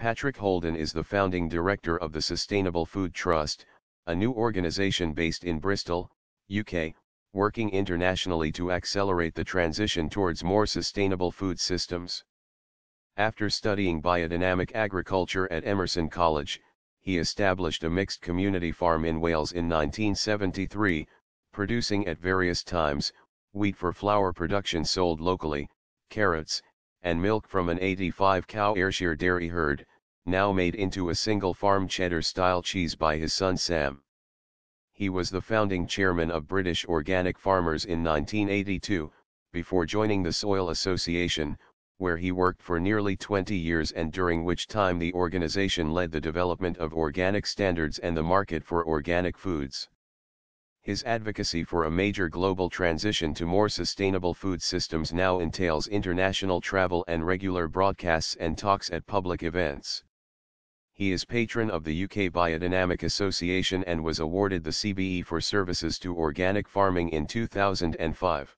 Patrick Holden is the founding director of the Sustainable Food Trust, a new organization based in Bristol, UK, working internationally to accelerate the transition towards more sustainable food systems. After studying biodynamic agriculture at Emerson College, he established a mixed community farm in Wales in 1973, producing at various times, wheat for flour production sold locally, carrots, and milk from an 85-cow Ayrshire dairy herd, now made into a single farm cheddar-style cheese by his son Sam. He was the founding chairman of British Organic Farmers in 1982, before joining the Soil Association, where he worked for nearly 20 years and during which time the organization led the development of organic standards and the market for organic foods. His advocacy for a major global transition to more sustainable food systems now entails international travel and regular broadcasts and talks at public events. He is patron of the UK Biodynamic Association and was awarded the CBE for services to organic farming in 2005.